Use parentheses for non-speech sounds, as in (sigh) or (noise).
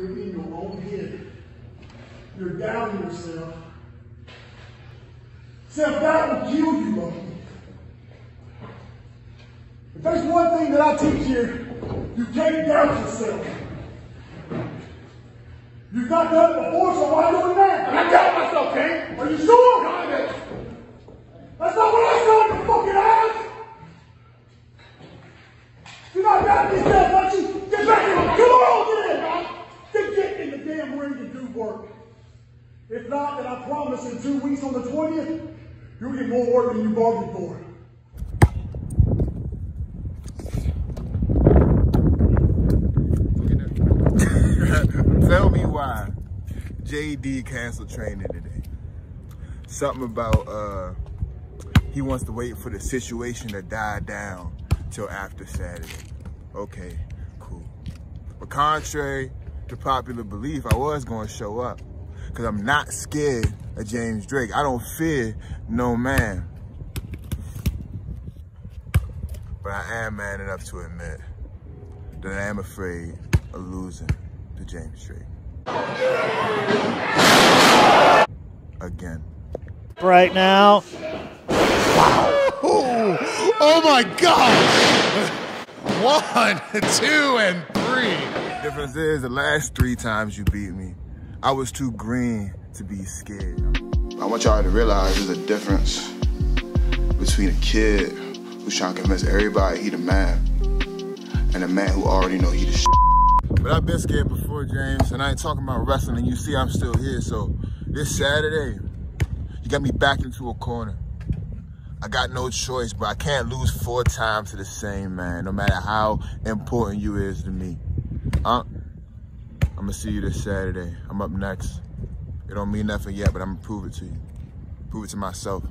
You're in your own head. You're doubting yourself. Self-doubt will kill you, buddy. If there's one thing that I teach here, you can't doubt yourself. You've not done it before, so why do it now? And I doubt myself, King. Are you sure? None of it. That's not what I saw in the fucking ass! You're not doubting yourself, aren't you? Get back in the Come on, get in! Then get in the damn ring and do work. If not, then I promise in two weeks on the 20th, you'll get more work than you bargained for. (laughs) Tell me why JD canceled training today. Something about uh he wants to wait for the situation to die down till after Saturday. Okay, cool. But contrary to popular belief, I was going to show up because I'm not scared of James Drake. I don't fear no man. But I am man enough to admit that I am afraid of losing to James Drake. Again. right now. Oh, oh my God! One, (laughs) two, and three. Difference is the last three times you beat me, I was too green to be scared. I want y'all to realize there's a difference between a kid who's trying to convince everybody he the man and a man who already know he the shit. But I've been scared before, James, and I ain't talking about wrestling, and you see I'm still here, so this Saturday, you got me back into a corner. I got no choice, but I can't lose four times to the same man, no matter how important you is to me. Uh, I'm gonna see you this Saturday. I'm up next. It don't mean nothing yet, but I'm gonna prove it to you. Prove it to myself.